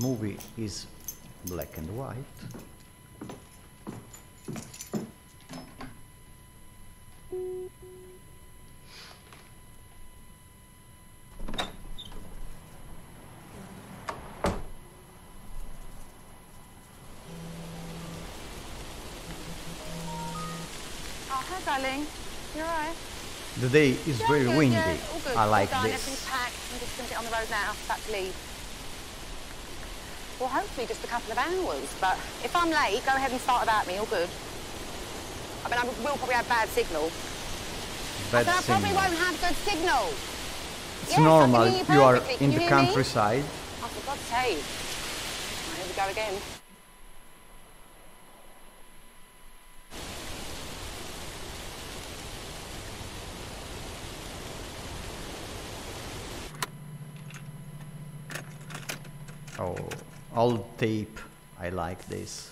movie is black and white. Oh, darling. You're right. The day is very windy. I like this. I'm just going to get on the road now. Back to leave. Well, hopefully just a couple of hours, but if I'm late, go ahead and start without me, all good. I mean, I will probably have bad signal. Bad I, I probably won't have good signal. It's yes, normal, you, you, are Can in you the countryside. Me? Oh, for God's sake. Here we go again. Oh old tape. I like this.